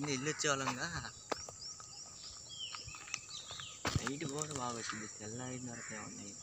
పొద్దున్నే ఇల్లు వచ్చేవాళ్ళంగా. నైట్ కూడా బాగా వచ్చింది తెల్ల ఐదున్నరకే ఉన్నాయి